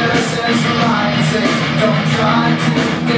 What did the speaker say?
nurses' mindset. Don't try to